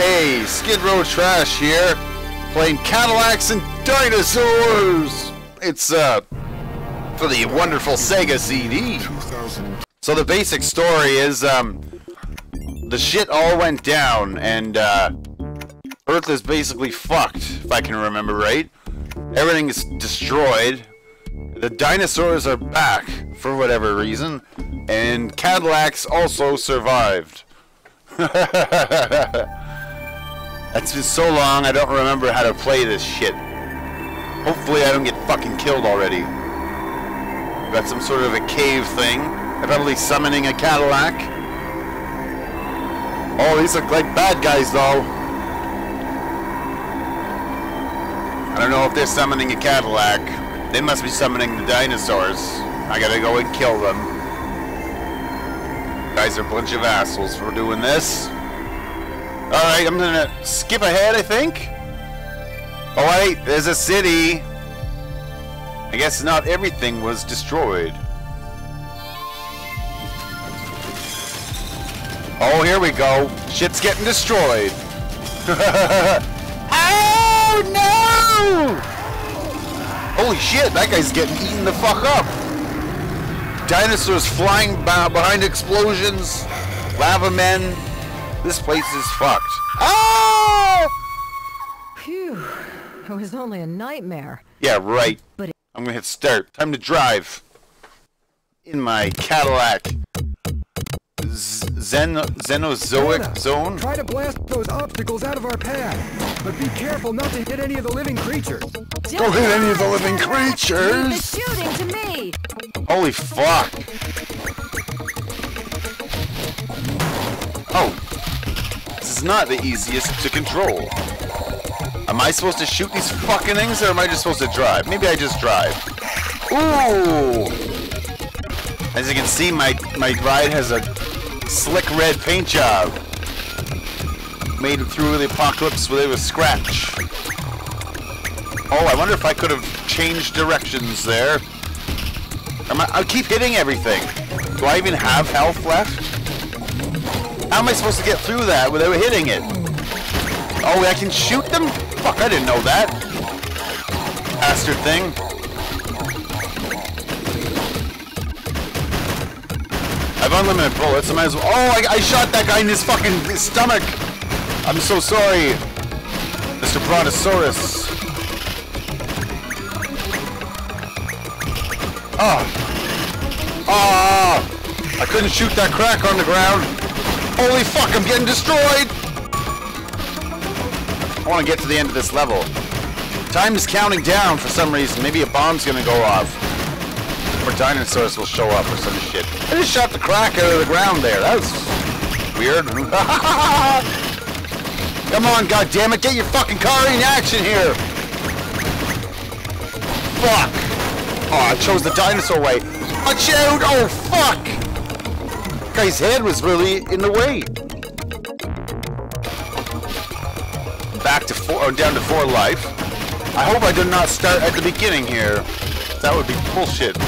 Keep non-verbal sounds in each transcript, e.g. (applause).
Hey, Skid Row Trash here, playing Cadillacs and Dinosaurs! It's, uh, for the wonderful Sega CD. So the basic story is, um, the shit all went down, and, uh, Earth is basically fucked, if I can remember right. Everything is destroyed. The dinosaurs are back, for whatever reason, and Cadillacs also survived. (laughs) That's been so long, I don't remember how to play this shit. Hopefully I don't get fucking killed already. Got some sort of a cave thing. Probably summoning a Cadillac. Oh, these look like bad guys, though. I don't know if they're summoning a Cadillac. They must be summoning the dinosaurs. I gotta go and kill them. guys are a bunch of assholes for doing this. Alright, I'm gonna skip ahead, I think. Oh wait, there's a city. I guess not everything was destroyed. Oh, here we go. Shit's getting destroyed. (laughs) oh no! Holy shit, that guy's getting eaten the fuck up. Dinosaurs flying behind explosions. Lava men. This place is fucked. Oh! Phew. It was only a nightmare. Yeah, right. But I'm gonna hit start. Time to drive. In my Cadillac. Zen Xenozoic zone? Try to blast those obstacles out of our path. But be careful not to hit any of the living creatures. Don't hit any of the living creatures! It's shooting to me! Holy fuck! Not the easiest to control. Am I supposed to shoot these fucking things, or am I just supposed to drive? Maybe I just drive. Ooh! As you can see, my, my ride has a slick red paint job. Made it through the apocalypse with a scratch. Oh, I wonder if I could have changed directions there. I, I keep hitting everything. Do I even have health left? How am I supposed to get through that without hitting it? Oh, I can shoot them? Fuck, I didn't know that. Bastard thing. I've unlimited bullets, I might as well- Oh, I, I shot that guy in his fucking stomach! I'm so sorry, Mr. Brontosaurus. Oh. Oh! I couldn't shoot that crack on the ground. Holy fuck, I'm getting destroyed! I want to get to the end of this level. Time is counting down for some reason. Maybe a bomb's gonna go off. Or dinosaurs will show up or some shit. I just shot the crack out of the ground there. That was weird. (laughs) Come on, goddammit, get your fucking car in action here! Fuck! Oh, I chose the dinosaur way. Watch out! Oh, fuck! Guy's head was really in the way. Back to four, or down to four life. I hope I did not start at the beginning here. That would be bullshit.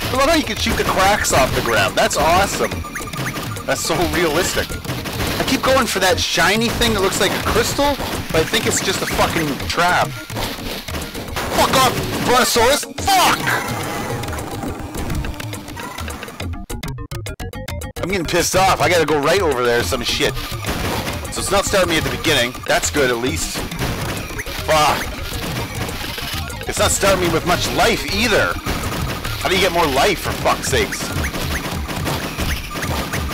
I love how you can shoot the cracks off the ground. That's awesome. That's so realistic. I keep going for that shiny thing that looks like a crystal, but I think it's just a fucking trap. Fuck off, Brontosaurus! Fuck! Getting pissed off. I gotta go right over there some shit. So it's not starting me at the beginning. That's good, at least. Fuck. It's not starting me with much life, either. How do you get more life, for fuck's sakes?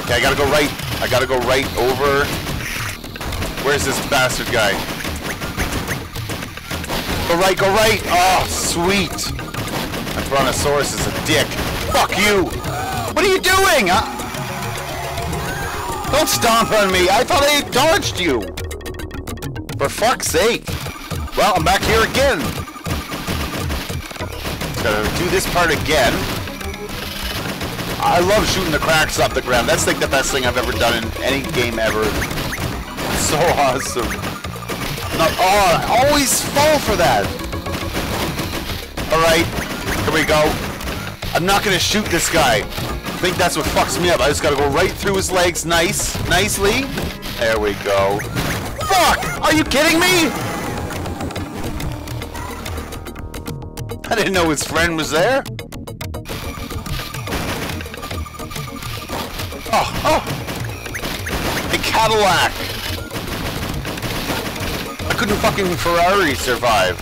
Okay, I gotta go right. I gotta go right over. Where's this bastard guy? Go right, go right! Oh, sweet! That Brontosaurus is a dick. Fuck you! What are you doing? Don't stomp on me! I thought I dodged you! For fuck's sake! Well, I'm back here again! Gotta do this part again. I love shooting the cracks off the ground. That's like the best thing I've ever done in any game ever. So (laughs) awesome. Not, oh, I always fall for that! Alright, here we go. I'm not gonna shoot this guy. I think that's what fucks me up. I just gotta go right through his legs nice, nicely. There we go. Fuck! Are you kidding me? I didn't know his friend was there. Oh, oh! A Cadillac! I couldn't fucking Ferrari survive.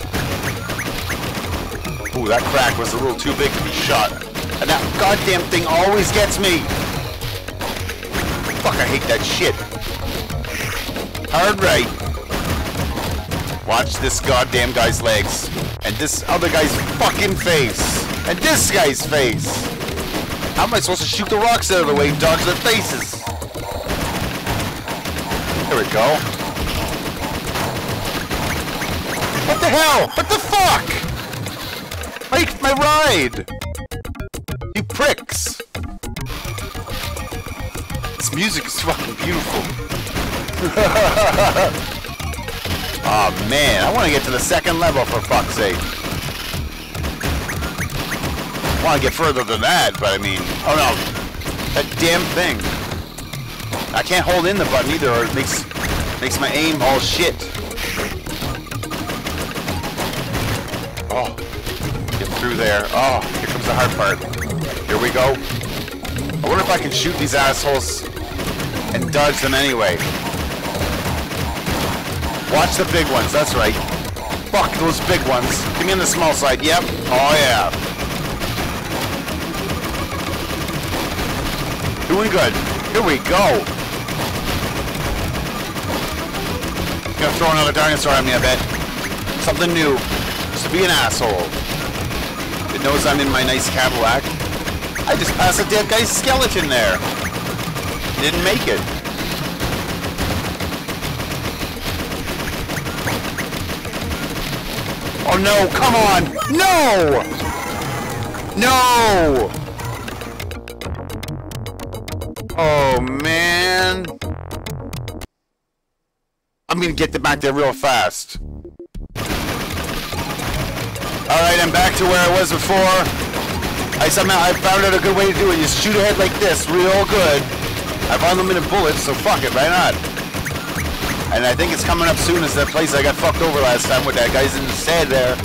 Ooh, that crack was a little too big to be shot. And that goddamn thing always gets me! Fuck, I hate that shit. Hard right. Watch this goddamn guy's legs. And this other guy's fucking face. And this guy's face. How am I supposed to shoot the rocks out of the way and dodge their faces? There we go. What the hell? What the fuck? My, my ride! Pricks! This music is fucking beautiful. oh (laughs) man, I want to get to the second level for fuck's sake. I want to get further than that, but I mean, oh no, that damn thing. I can't hold in the button either, or it makes makes my aim all shit. Oh, get through there. Oh, here comes the hard part. Here we go. I wonder if I can shoot these assholes and dodge them anyway. Watch the big ones, that's right. Fuck those big ones. Give me on the small side. Yep. Oh yeah. Doing good. Here we go. Gonna throw another dinosaur at me, I bet. Something new. Just to be an asshole. It knows I'm in my nice Cadillac. I just passed a dead guy's skeleton there. Didn't make it. Oh no, come on! No! No! Oh man. I'm gonna get back there real fast. Alright, I'm back to where I was before. I somehow I found out a good way to do it. You shoot ahead like this, real good. I have unlimited bullets, so fuck it, why not? And I think it's coming up soon as that place I got fucked over last time with that guy's in the stead there.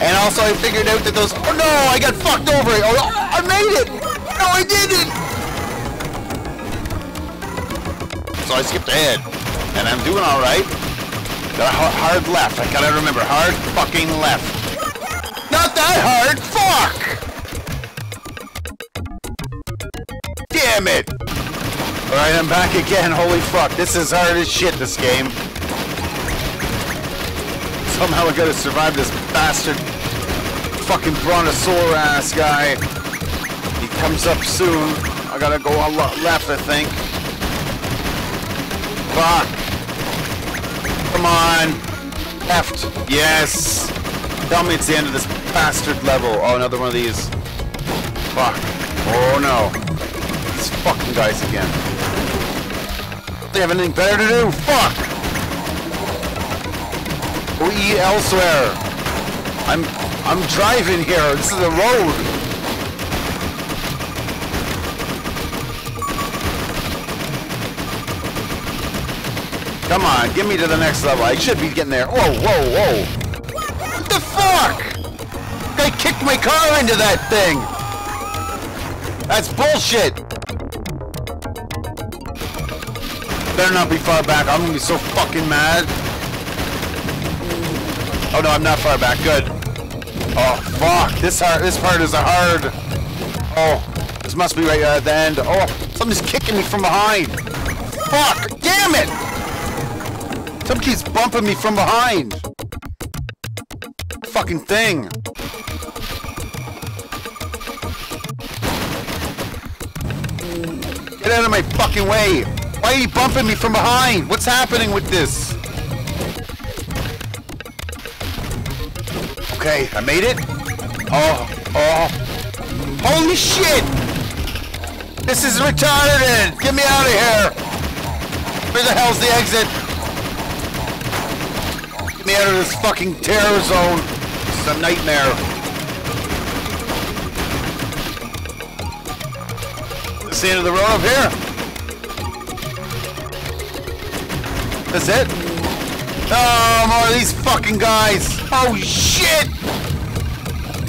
And also I figured out that those... Oh no, I got fucked over! Oh, I made it! No, I didn't! So I skipped ahead. And I'm doing alright. Got a hard left. I gotta remember, hard fucking left. Not that hard! Fuck! Damn it! Alright, I'm back again. Holy fuck, this is hard as shit, this game. Somehow I gotta survive this bastard fucking brontosaur ass guy. He comes up soon. I gotta go a lot left, I think. Fuck. Come on. Left. Yes. Tell me it's the end of this bastard level. Oh, another one of these. Fuck. Oh no. These fucking guys again. They have anything better to do? Fuck! Go eat elsewhere. I'm I'm driving here. This is a road. Come on, get me to the next level. I should be getting there. Whoa, whoa, whoa. Guy kicked my car into that thing. That's bullshit. Better not be far back. I'm gonna be so fucking mad. Oh no, I'm not far back. Good. Oh fuck! This hard. This part is a hard. Oh, this must be right at the end. Oh, something's kicking me from behind. Fuck! Damn it! Some keeps bumping me from behind. Fucking thing. Get out of my fucking way! Why are you bumping me from behind? What's happening with this? Okay, I made it. Oh, oh. Holy shit! This is retarded! Get me out of here! Where the hell's the exit? Get me out of this fucking terror zone a nightmare. That's the end of the road up here. That's it? Oh, more of these fucking guys. Oh, shit!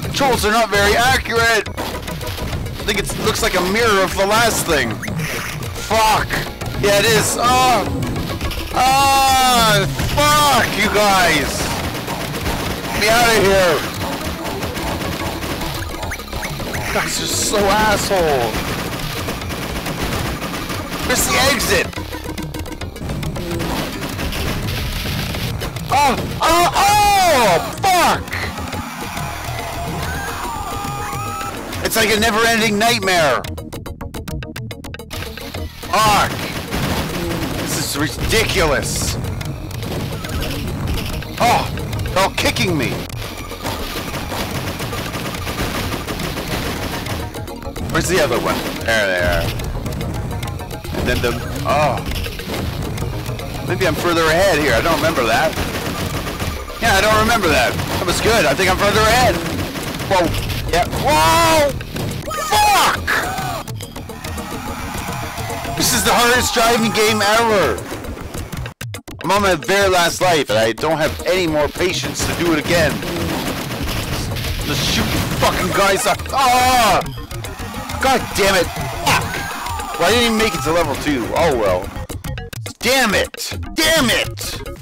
Controls are not very accurate. I think it looks like a mirror of the last thing. Fuck. Yeah, it is. Oh. Ah, oh, fuck you guys. Me out of here. Guys are so asshole. Where's the exit? Oh, oh, oh, fuck! It's like a never-ending nightmare. Fuck. This is ridiculous. Oh, they're all kicking me. Where's the other one? There they are. And then the... Oh. Maybe I'm further ahead here. I don't remember that. Yeah, I don't remember that. That was good. I think I'm further ahead. Whoa. Yeah. Whoa! Fuck! This is the hardest driving game ever. I'm on my very last life, and I don't have any more patience to do it again. Just shoot you fucking guys up. Ah! God damn it! Fuck! Well, I didn't even make it to level two. Oh well. Damn it! Damn it!